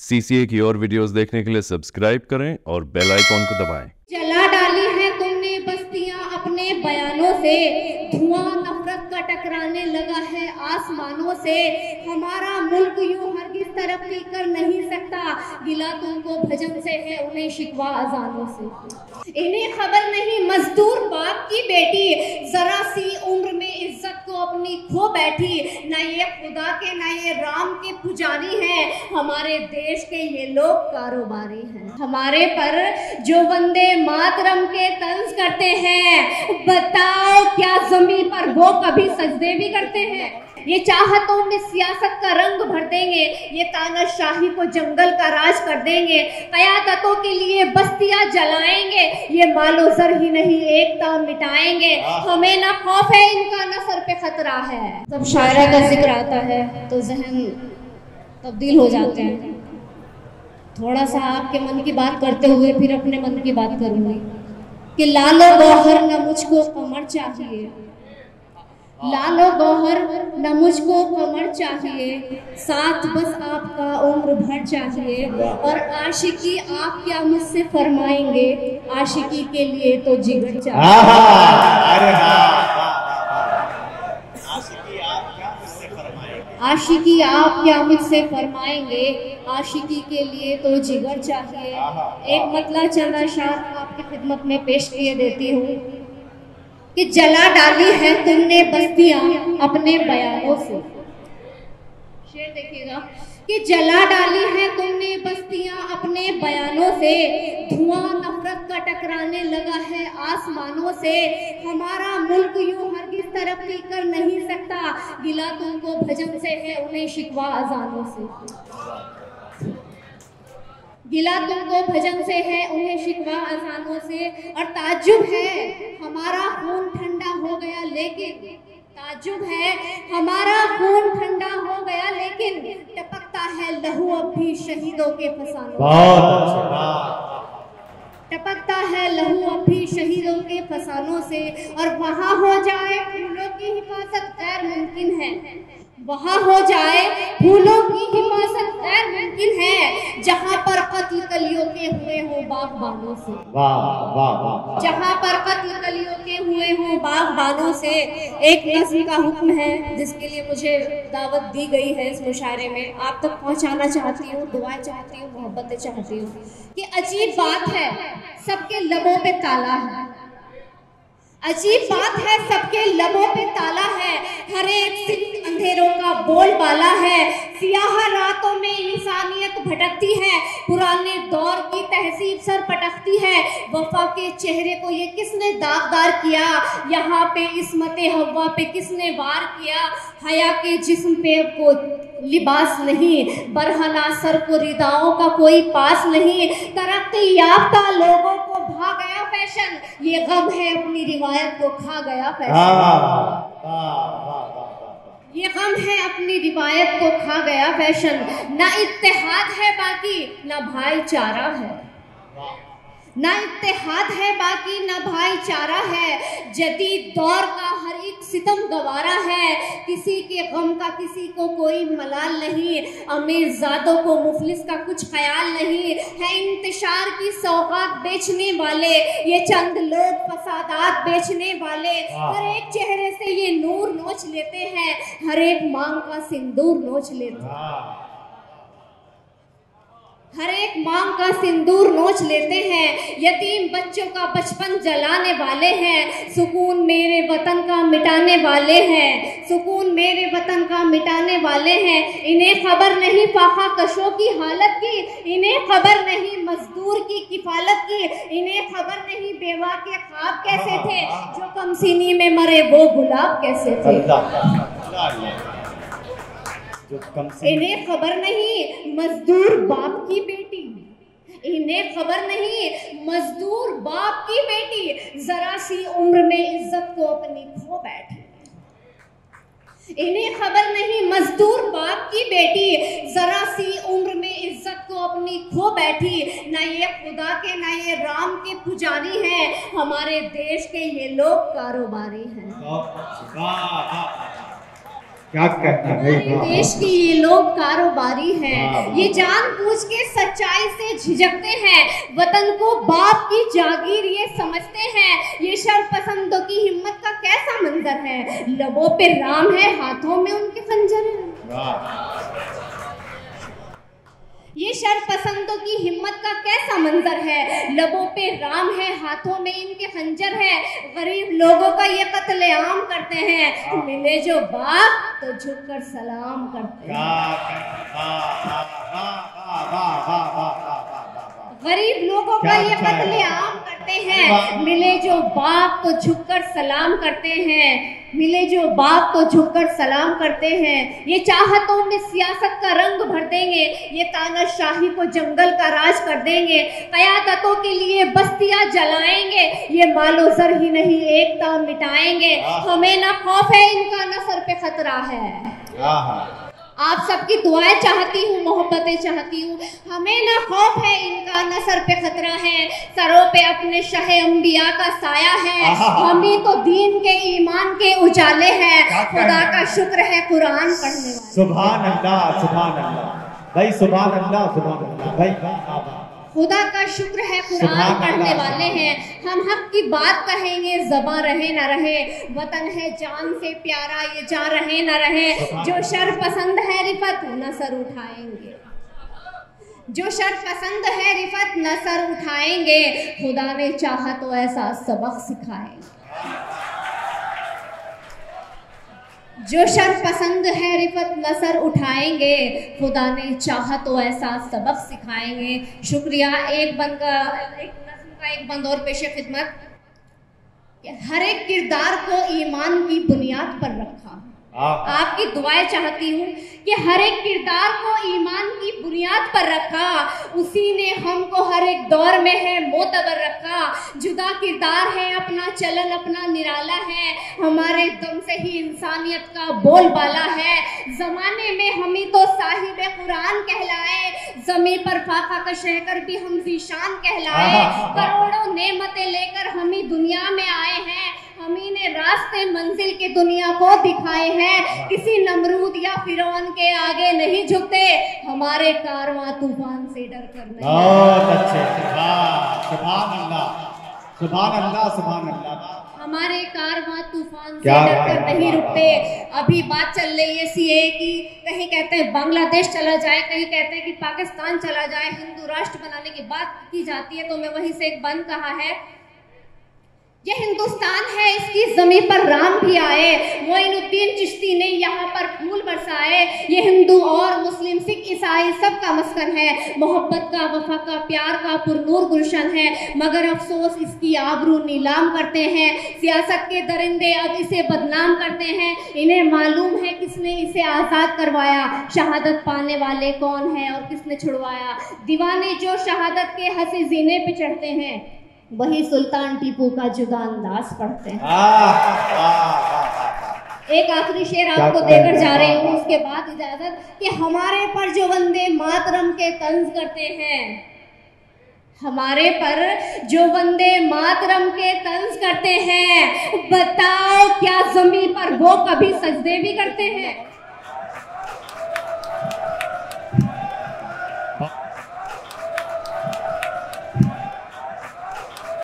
CCA की और videos देखने के लिए सब्सक्राइब करें और बेल आइकॉन को दबाएँ। जला डाली है तुमने बस्तियाँ अपने बयानों से। धुआँ नफरत का टकराने लगा है आसमानों से। हमारा मुल्क यूँ हरगिज तरक्की कर नहीं सकता। गिला तुमको भजन से है उन्हें शिकवा अजानों से। इन्हें खबर नहीं मजदूर बाप की बेटी। जरा सी उम्र में इज़्ज़त को अपनी खो बैठी, न ये खुदा के, न ये राम के पुजारी हैं। हमारे देश के ये लोग कारोबारी हैं। हमारे पर जो बंदे मातरम के तंज करते हैं, बताओ क्या ज़मीन पर वो कभी सजदे भी करते हैं? ये चाहतों में सियासत का रंग भर देंगे ये तानाशाही को जंगल का राज कर देंगे कयादतों के लिए बस्तियाँ जलाएँगे ये मालो सर ही नहीं एकता मिटाएँगे। हमें ना खौफ है इनका ना सर पे खतरा है। जब शायरा का ज़िक्र आता है तो जहन तब्दील हो जाते हैं। थोड़ा सा आपके मन की बात करते हुए फिर अपने मन की बात करूँगी कि लालो गौहर न मुझको कमर चाहिए। लालो गौहर न मुझको कमर चाहिए। साथ बस आपका उम्र भर चाहिए। और आशिकी आप क्या मुझसे फरमाएँगे? आशिकी के लिए तो जिगर चाहिए। आहा, अरे आशिकी आप क्या मुझसे फरमाएँगे? आशिकी आप क्या मुझसे फरमाएँगे? आशिकी के लिए तो जिगर चाहिए। एक मतला चंदा शाह आपकी खिदमत में पेश किए देती हूँ। कि जला डाली है तुमने बस्तियाँ अपने बयानों से। शेर देखिएगा, कि जला डाली है तुमने बस्तियाँ अपने बयानों से। धुआँ नफरत का टकराने लगा है आसमानों से। हमारा मुल्क यूँ हरगिज तरक्की कर नहीं सकता। गिला तुमको भजन से है उन्हें शिकवा अजानों से। गिला तुमको भजन से है उन्हें शिकवा अजानों से। और ताजुब है हमारा खून ठंडा हो गया लेकिन। ताजुब है हमारा खून ठंडा हो गया लेकिन। टपकता है लहू अब भी शहीदों के फसानों अच्छे। टपकता है लहू अब भी शहीदों के फसानों से। और वहाँ हो जाए फूलों की हिफाजत गैर मुमकिन है। वहाँ हो जाए फूलों की हिफाजत गैर मुमकिन है जहाँ पर कत्ल कलियों के हुए हों बागबानों से। वाह वाह वाह वाह। जहाँ पर कत्ल कलियों के हुए हों बागबानों से एक नस्ल का हुक्म है जिसके लिए मुझे दावत दी गई है इस मुशायरे में। आप तक पहुँचाना चाहती हूँ दुआएँ चाहती हूँ मोहब्बतें चाहती हूँ। कि अजीब बात है सबके लबों पे ताला है। अजीब बात है, सबके लबों पे ताला है, हर एक अंधेरों का बोलबाला है। सियाह रातों में इंसानियत भटकती है, पुराने दौर की तहजीब सर पटकती है। वफा के चेहरे को ये किसने दागदार किया? यहाँ पे इसमत हवा पे किसने वार किया? हया के जिस्म पे को लिबास नहीं बरहना सर को रिदाओं का कोई पास नहीं। तरक्की याफ्ता लोगों को भा गया फ़ैशन। ये गम है अपनी रिवायत को खा गया फ़ैशन। वाह वाह वाह ये गम है अपनी रिवायत को खा गया फ़ैशन। ना इत्तेहाद है बाकी ना भाईचारा है। ना इत्तेहाद है बाकी ना भाईचारा है। जदीद दौर का हर सितम गवारा है। किसी के गम का किसी को कोई मलाल नहीं। अमीर जादों को मुफलिस का कुछ ख्याल नहीं। है इंतशार की सौगात बेचने वाले। ये चंद लोग फसादात बेचने वाले। हर एक चेहरे से ये नूर नोच लेते हैं। हर एक मांग का सिंदूर नोच लेते हैं। हर एक मांग का सिंदूर नोच लेते हैं, यतीम बच्चों का बचपन जलाने वाले हैं, सुकून मेरे वतन का मिटाने वाले हैं, सुकून मेरे वतन का मिटाने वाले हैं। इन्हें खबर नहीं फाखा कशों की हालत की, इन्हें खबर नहीं मजदूर की किफालत की, इन्हें खबर नहीं बेवा के ख्वाब कैसे थे, जो कमसीनी में मरे वो गुलाब कैसे थे। जो कम से इन्हें खबर नहीं मजदूर बाप की बेटी। इन्हें खबर नहीं मजदूर बाप की बेटी। जरा सी उम्र में इज़्ज़त को अपनी खो बैठी इन्हें खबर नहीं मजदूर बाप की बेटी। जरा सी उम्र में इज़्ज़त को अपनी खो बैठी। न ये खुदा के ना ये राम के पुजारी हैं। हमारे देश के ये लोग कारोबारी हैं। वाह वाह क्या कहता है। देश के ये लोग कारोबारी वाह, हैं। ये ये जानबूझ के सच्चाई से झिझकते हैं वतन को बाप की जागीर ये समझते हैं ये शरपसंदों की हिम्मत का कैसा मंजर है? लबों पे राम है हाथों में उनके खंजर है। ये शर पसंदों की हिम्मत का कैसा मंजर है लबों पे राम है हाथों में इनके खंजर है गरीब लोगों का ये कत्ल आम करते हैं मिले जो बाप तो झुक कर सलाम करते हैं गरीब लोगों का ये कत्ल आम करते हैं मिले जो बाप तो झुककर सलाम करते हैं मिले जो बाप तो झुककर सलाम करते हैं ये चाहतों में सियासत का रंग भर देंगे ये तानाशाही को जंगल का राज कर देंगे कयादतों के लिए बस्तियाँ जलाएँगे ये मालो सर ही नहीं एकता मिटाएँगे हमें ना खौफ है इनका ना सर पे खतरा है। आहा आप सबकी दुआएँ चाहती हूँ मोहब्बतें चाहती हूँ। हमें ना खौफ है इनका न सर पे खतरा है। सरों पे अपने शाह अम्बिया का साया है। हम ही तो दीन के ईमान के उजाले हैं। खुदा का शुक्र है कुरान पढ़ने वाले। सुभान अल्लाह सुभान अल्लाह भाई सुबह अल्लाह सुबह अल्लाह भाई। खुदा का शुक्र है कुरान पढ़ने वाले हैं। हम हक की बात कहेंगे जबा रहे ना रहे। वतन है जान से प्यारा ये जान रहे ना रहे। जो। शर पसंद है रिफत न सर उठाएँगे। जो शर पसंद है रिफत न सर उठाएँगे। खुदा ने चाहा तो ऐसा सबक सिखाएँगे। जो शर पसंद है रिफत नसर उठाएँगे। खुदा ने चाह तो ऐसा सबक सिखाएँगे। शुक्रिया एक बंद, एक नस्म का एक बंद और पेश खिदमत। हर एक किरदार को ईमान की बुनियाद पर रखा। आपकी दुआएँ चाहती हूँ कि हर एक किरदार को ईमान की बुनियाद पर रखा। उसी ने हमको हर एक दौर में है मोतबर रखा। जुदा किरदार है अपना चलन अपना निराला है। हमारे दम से ही इंसानियत का बोलबाला है। जमाने में हम ही तो साहिब कुरान कहलाए। जमी पर फाका कश रहकर भी हम जीशान कहलाए। करोड़ों नेमतें लेकर हम ही दुनिया में आए हैं। हम ने रास्ते मंजिल की दुनिया को दिखाए हैं। किसी नमरूद या फिरौन के आगे नहीं झुकते। हमारे कारवां तूफ़ान से डर कर नहीं बहुत अच्छे सुभान अल्लाह सुभान अल्लाह सुभान अल्लाह। हमारे कारवां तूफ़ान से डर कर नहीं रुकते। अभी बात चल रही है सीए की। कहीं कहते हैं बांग्लादेश चला जाए कहीं कहते हैं कि पाकिस्तान चला जाए हिंदू राष्ट्र बनाने की बात की जाती है तो मैं वहीं से एक बंद कहा है। ये हिंदुस्तान है, इसकी ज़मीन पर राम भी आए, मोइनुद्दीन चिश्ती ने यहाँ पर फूल बरसाए। ये हिंदू और मुस्लिम, सिख, ईसाई सब का मस्कन है। मोहब्बत का, वफा का, प्यार का पुरनूर गुलशन है। मगर अफसोस, इसकी आबरू नीलाम करते हैं। सियासत के दरिंदे अब इसे बदनाम करते हैं। इन्हें मालूम है किसने इसे आज़ाद करवाया। शहादत पाने वाले कौन है और किसने छुड़वाया? दीवाने जो शहादत के हँसी जीने पे चढ़ते हैं। वही सुल्तान टीपू का जुदा अंदाज पढ़ते हैं। एक आखिरी शेर आपको देकर जा रही है? उसके बाद इजाज़त कि हमारे पर जो बंदे मातरम के तंज करते हैं हमारे पर जो बंदे मातरम के तंज करते हैं बताओ क्या ज़मीन पर वो कभी सजदे भी करते हैं